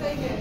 Gracias.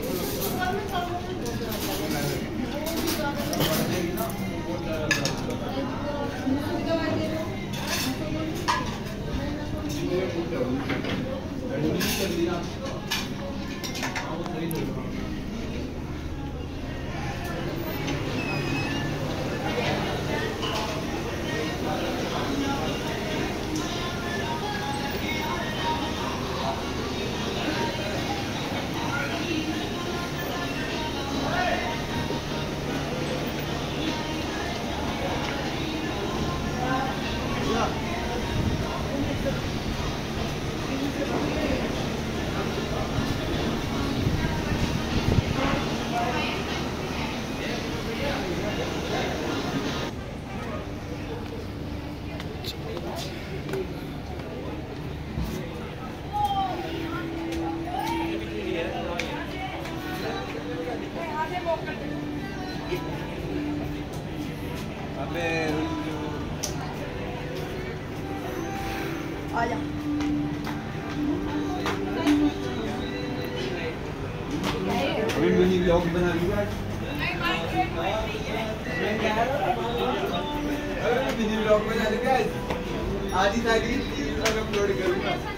ਜਾ अभी mini blog बना लिया अरे मिनी ब्लॉग बना लिया आज ही सारी चीज अपलोड करूंगा आज ही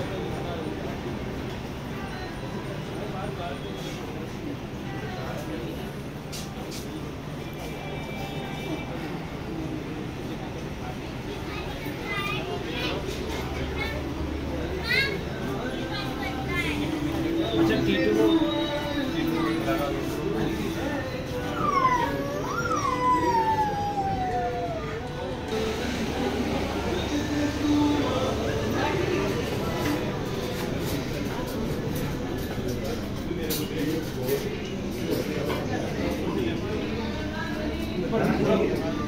título. Thank